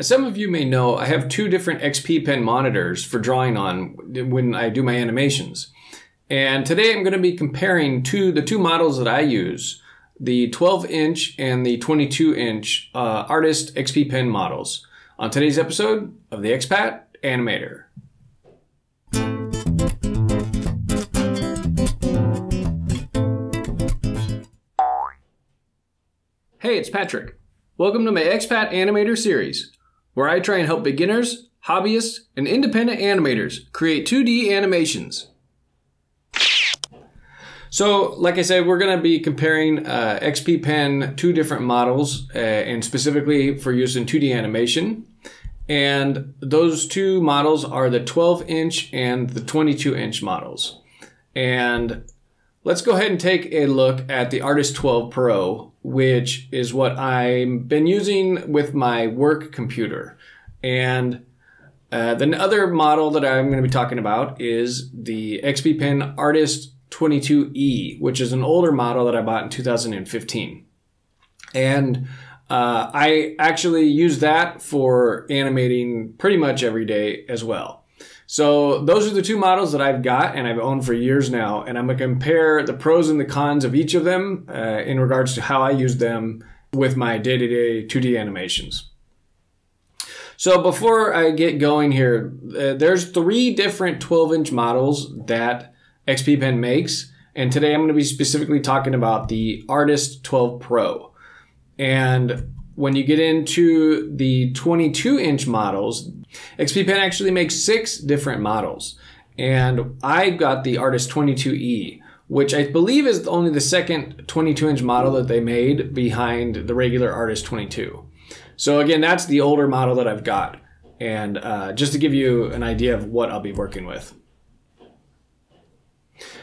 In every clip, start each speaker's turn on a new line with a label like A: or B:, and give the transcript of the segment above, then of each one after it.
A: As some of you may know, I have two different XP Pen monitors for drawing on when I do my animations. And today I'm going to be comparing two, the two models that I use, the 12 inch and the 22 inch uh, Artist XP Pen models on today's episode of the Expat Animator. Hey, it's Patrick. Welcome to my Expat Animator series where I try and help beginners, hobbyists, and independent animators create 2D animations. So, like I said, we're going to be comparing uh, XP Pen two different models, uh, and specifically for use in 2D animation. And those two models are the 12 inch and the 22 inch models. And let's go ahead and take a look at the Artist 12 Pro which is what I've been using with my work computer. And uh, the other model that I'm going to be talking about is the XP Pen Artist 22E, which is an older model that I bought in 2015. And uh, I actually use that for animating pretty much every day as well. So those are the two models that I've got and I've owned for years now. And I'm to compare the pros and the cons of each of them uh, in regards to how I use them with my day-to-day 2D animations. So before I get going here, uh, there's three different 12-inch models that XP Pen makes. And today I'm going to be specifically talking about the Artist 12 Pro. And when you get into the 22 inch models, XP Pen actually makes six different models. And I got the Artist 22E, which I believe is only the second 22 inch model that they made behind the regular Artist 22. So again, that's the older model that I've got. And uh, just to give you an idea of what I'll be working with.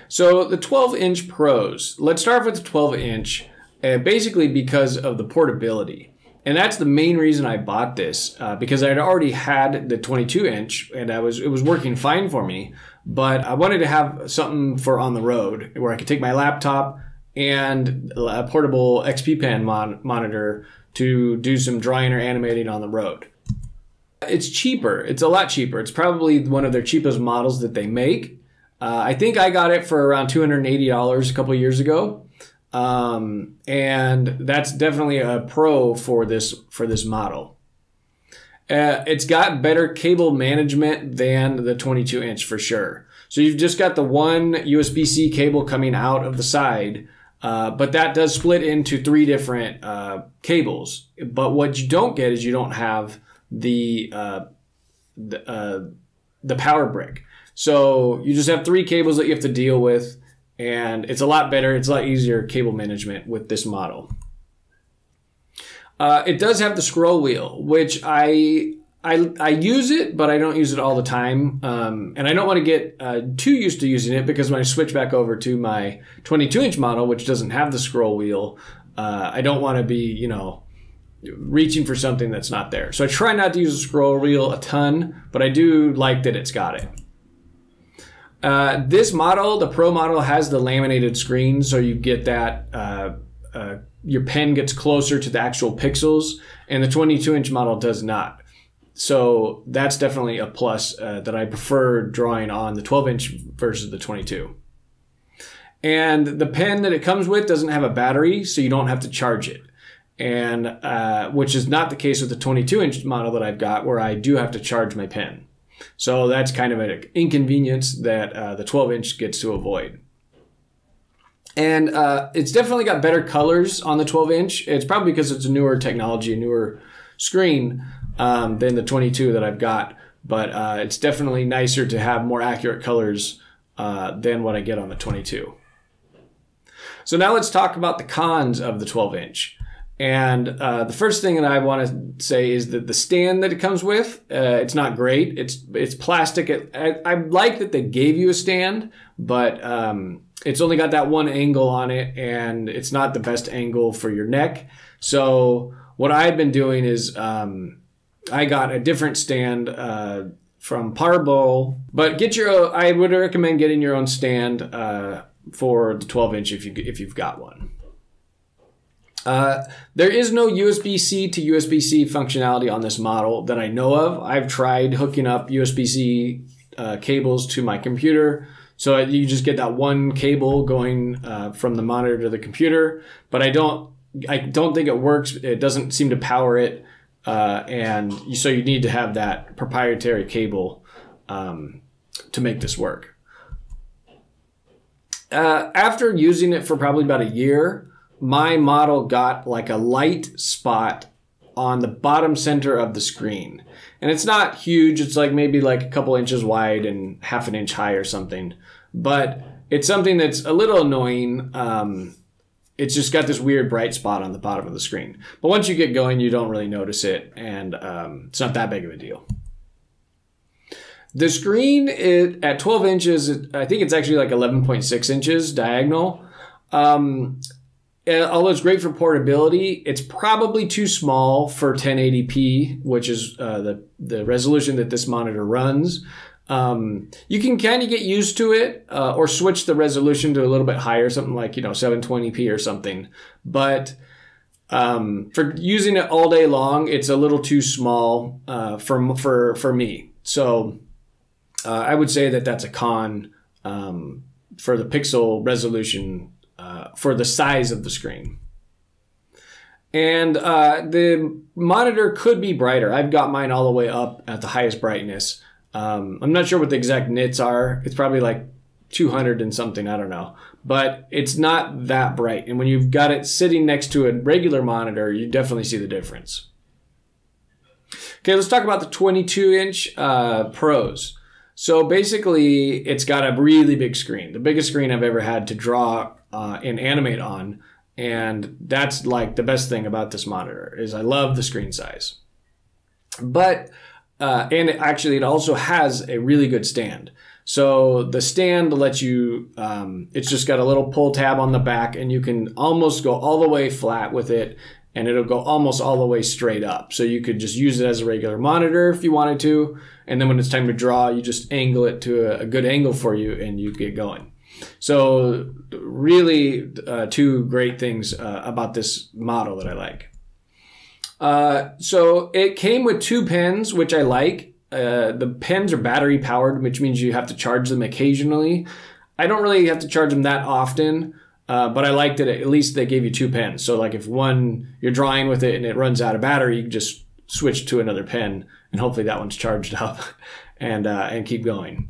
A: So the 12 inch pros, let's start with the 12 inch, uh, basically because of the portability. And that's the main reason I bought this uh, because I'd already had the 22 inch and I was it was working fine for me. But I wanted to have something for on the road where I could take my laptop and a portable XP Pen mon- monitor to do some drawing or animating on the road. It's cheaper. It's a lot cheaper. It's probably one of their cheapest models that they make. Uh, I think I got it for around $280 a couple years ago. Um, and that's definitely a pro for this for this model. Uh, it's got better cable management than the 22 inch for sure. So you've just got the one USB-C cable coming out of the side, uh, but that does split into three different uh, cables. But what you don't get is you don't have the uh, the, uh, the power brick. So you just have three cables that you have to deal with and it's a lot better. It's a lot easier cable management with this model. Uh, it does have the scroll wheel, which I I, I use it, but I don't use it all the time. Um, and I don't want to get uh, too used to using it because when I switch back over to my 22 inch model, which doesn't have the scroll wheel, uh, I don't want to be, you know, reaching for something that's not there. So I try not to use the scroll wheel a ton, but I do like that it's got it. Uh, this model, the Pro model, has the laminated screen, so you get that uh, uh, your pen gets closer to the actual pixels, and the 22 inch model does not. So that's definitely a plus uh, that I prefer drawing on the 12 inch versus the 22. And the pen that it comes with doesn't have a battery, so you don't have to charge it. And uh, which is not the case with the 22 inch model that I've got, where I do have to charge my pen. So that's kind of an inconvenience that uh, the 12 inch gets to avoid. And uh, it's definitely got better colors on the 12 inch. It's probably because it's a newer technology, a newer screen um, than the 22 that I've got. But uh, it's definitely nicer to have more accurate colors uh, than what I get on the 22. So now let's talk about the cons of the 12 inch. And uh, the first thing that I want to say is that the stand that it comes with, uh, it's not great. It's it's plastic. It, I, I, like that they gave you a stand, but um, it's only got that one angle on it, and it's not the best angle for your neck. So what I've been doing is um, I got a different stand uh, from Parblo, but get your. I would recommend getting your own stand uh, for the 12 inch if you if you've got one. Uh, there is no USB C to USB C functionality on this model that I know of. I've tried hooking up USB C uh, cables to my computer. So you just get that one cable going uh, from the monitor to the computer, but I don't, I don't think it works. It doesn't seem to power it, uh, and so you need to have that proprietary cable um, to make this work. Uh, after using it for probably about a year, my model got like a light spot on the bottom center of the screen. And it's not huge, it's like maybe like a couple inches wide and half an inch high or something. But it's something that's a little annoying. Um, it's just got this weird bright spot on the bottom of the screen. But once you get going, you don't really notice it, and um, it's not that big of a deal. The screen it, at 12 inches, I think it's actually like 11.6 inches diagonal. Um, although it's great for portability, it's probably too small for 1080p, which is uh, the the resolution that this monitor runs. Um, you can kind of get used to it, uh, or switch the resolution to a little bit higher, something like you know 720p or something. But um, for using it all day long, it's a little too small uh, for for for me. So uh, I would say that that's a con um, for the pixel resolution uh, for the size of the screen. And uh, the monitor could be brighter. I've got mine all the way up at the highest brightness. Um, I'm not sure what the exact nits are. It's probably like 200 and something. I don't know. But it's not that bright. And when you've got it sitting next to a regular monitor, you definitely see the difference. Okay, let's talk about the 22 inch uh, Pros. So basically, it's got a really big screen, the biggest screen I've ever had to draw uh, and animate on. And that's like the best thing about this monitor is I love the screen size. But uh, and it, actually, it also has a really good stand. So the stand lets you, um, it's just got a little pull tab on the back, and you can almost go all the way flat with it, and it'll go almost all the way straight up. So you could just use it as a regular monitor if you wanted to, and then when it's time to draw, you just angle it to a, a good angle for you, and you get going. So really, uh, two great things uh, about this model that I like. Uh, so it came with two pens, which I like. Uh, the pens are battery powered, which means you have to charge them occasionally. I don't really have to charge them that often, uh, but I liked it. At least they gave you two pens. So like if one you're drawing with it and it runs out of battery, you can just switch to another pen, and hopefully that one's charged up, and uh, and keep going.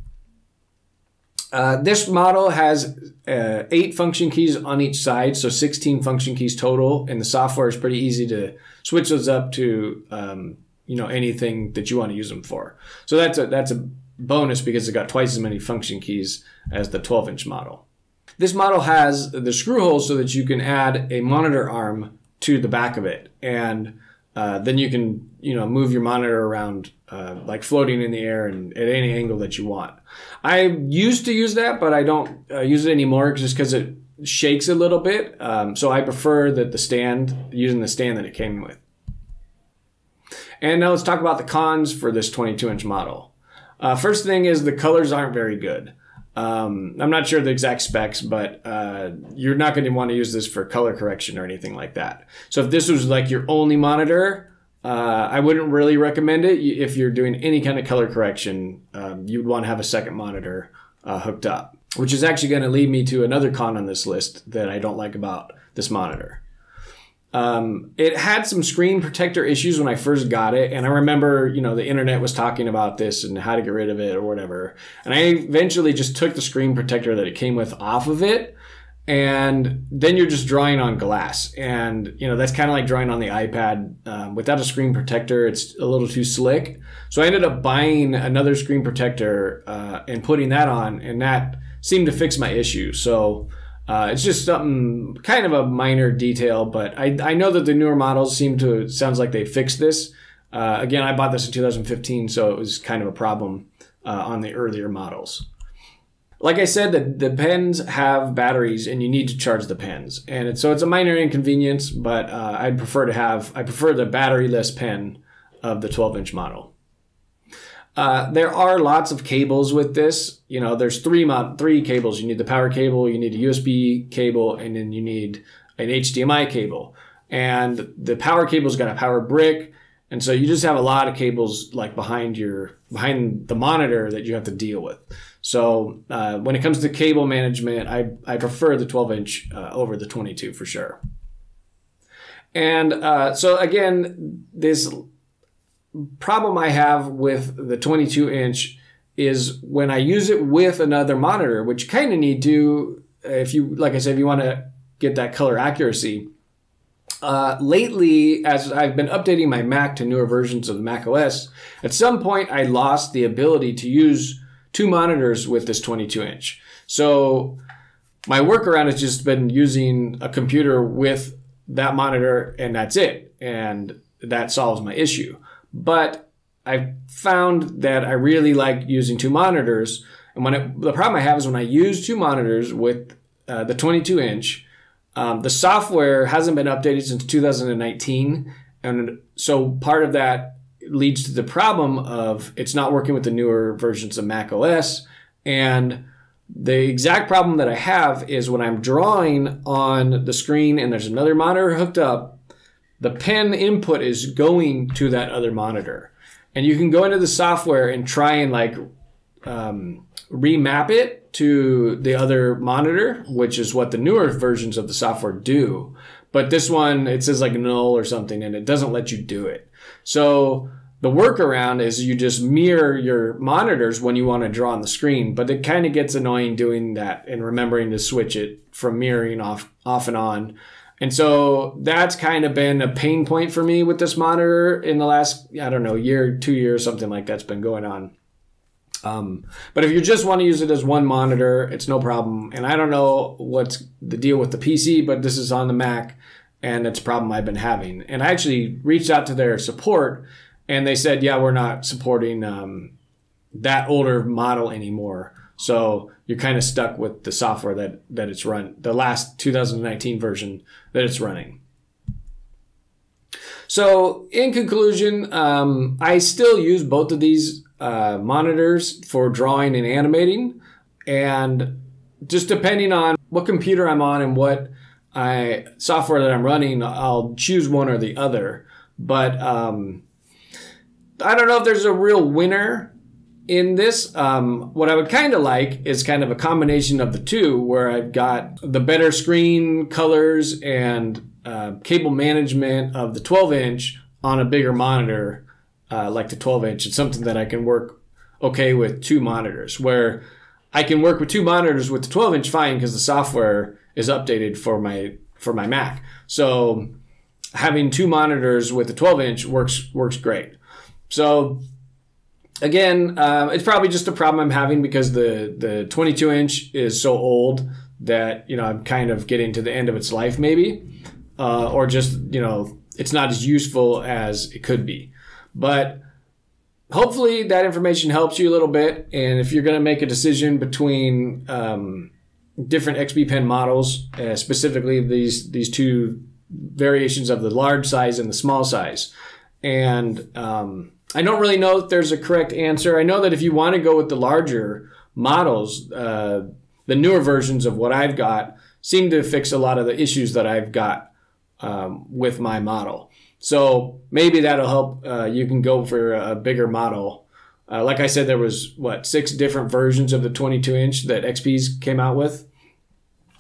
A: Uh, this model has uh, eight function keys on each side, so 16 function keys total, and the software is pretty easy to switch those up to um, you know anything that you want to use them for. So that's a that's a bonus because it got twice as many function keys as the 12 inch model. This model has the screw holes so that you can add a monitor arm to the back of it, and uh, then you can you know move your monitor around uh, like floating in the air and at any angle that you want. I used to use that, but I don't uh, use it anymore just because it shakes a little bit. Um, so I prefer that the stand using the stand that it came with. And now let's talk about the cons for this 22 inch model. Uh, first thing is the colors aren't very good. Um, I'm not sure the exact specs, but uh, you're not going to want to use this for color correction or anything like that. So if this was like your only monitor, uh, I wouldn't really recommend it. If you're doing any kind of color correction, um, you would want to have a second monitor uh, hooked up, which is actually going to lead me to another con on this list that I don't like about this monitor. Um, it had some screen protector issues when I first got it, and I remember, you know, the internet was talking about this and how to get rid of it or whatever. And I eventually just took the screen protector that it came with off of it, and then you're just drawing on glass, and you know that's kind of like drawing on the iPad um, without a screen protector. It's a little too slick, so I ended up buying another screen protector uh, and putting that on, and that seemed to fix my issue. So. Uh, it's just something kind of a minor detail, but I, I know that the newer models seem to sounds like they fixed this. Uh, again, I bought this in 2015, so it was kind of a problem uh, on the earlier models. Like I said, the, the pens have batteries, and you need to charge the pens, and it's, so it's a minor inconvenience. But uh, I'd prefer to have I prefer the batteryless pen of the 12 inch model. Uh, there are lots of cables with this. You know, there's three mod, three cables. You need the power cable, you need a USB cable, and then you need an HDMI cable. and the power cable's got a power brick, and so you just have a lot of cables like behind your behind the monitor that you have to deal with. So uh, when it comes to cable management, I I prefer the 12 inch uh, over the 22 for sure. And uh, so again, this problem I have with the 22 inch is when I use it with another monitor, which you kind of need to, if you, like I said, if you want to get that color accuracy. Uh, lately, as I've been updating my Mac to newer versions of Mac OS, at some point I lost the ability to use two monitors with this 22 inch. So my workaround has just been using a computer with that monitor and that's it. And that solves my issue. But I found that I really like using two monitors. And when it, the problem I have is when I use two monitors with uh, the 22 inch, um, the software hasn't been updated since 2019. And so part of that leads to the problem of it's not working with the newer versions of Mac OS. And the exact problem that I have is when I'm drawing on the screen and there's another monitor hooked up, the pen input is going to that other monitor. And you can go into the software and try and like um, remap it to the other monitor, which is what the newer versions of the software do. But this one, it says like null or something and it doesn't let you do it. So the workaround is you just mirror your monitors when you want to draw on the screen, but it kind of gets annoying doing that and remembering to switch it from mirroring off off and on. And so that's kind of been a pain point for me with this monitor in the last, I don't know, year, two years, something like that's been going on. Um, but if you just want to use it as one monitor, it's no problem. And I don't know what's the deal with the PC, but this is on the Mac and it's a problem I've been having. And I actually reached out to their support and they said, yeah, we're not supporting um, that older model anymore. So you're kind of stuck with the software that that it's run, the last 2019 version that it's running. So in conclusion, um, I still use both of these uh, monitors for drawing and animating, and just depending on what computer I'm on and what I software that I'm running, I'll choose one or the other. But um, I don't know if there's a real winner in this. Um, what I would kind of like is kind of a combination of the two, where I've got the better screen colors and uh, cable management of the 12 inch on a bigger monitor, uh, like the 12 inch. It's something that I can work okay with two monitors, where I can work with two monitors with the 12 inch fine because the software is updated for my for my Mac. So having two monitors with a 12 inch works works great. So again, uh, it's probably just a problem I'm having because the the 22 inch is so old that you know I'm kind of getting to the end of its life, maybe, uh, or just you know it's not as useful as it could be. But hopefully that information helps you a little bit. And if you're going to make a decision between um, different XP pen models, uh, specifically these these two variations of the large size and the small size, and um, I don't really know if there's a correct answer. I know that if you want to go with the larger models, uh, the newer versions of what I've got seem to fix a lot of the issues that I've got um, with my model. So maybe that'll help. Uh, you can go for a bigger model. Uh, like I said, there was what six different versions of the 22 inch that XP's came out with,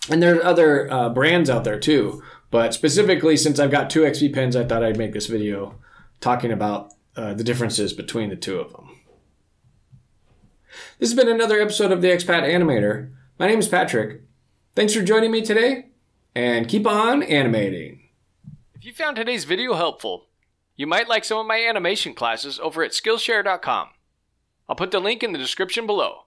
A: and there are other uh, brands out there too. But specifically, since I've got two XP pens, I thought I'd make this video talking about uh, the differences between the two of them. This has been another episode of the Expat Animator. My name is Patrick. Thanks for joining me today, and keep on animating.
B: If you found today's video helpful, you might like some of my animation classes over at Skillshare.com. I'll put the link in the description below.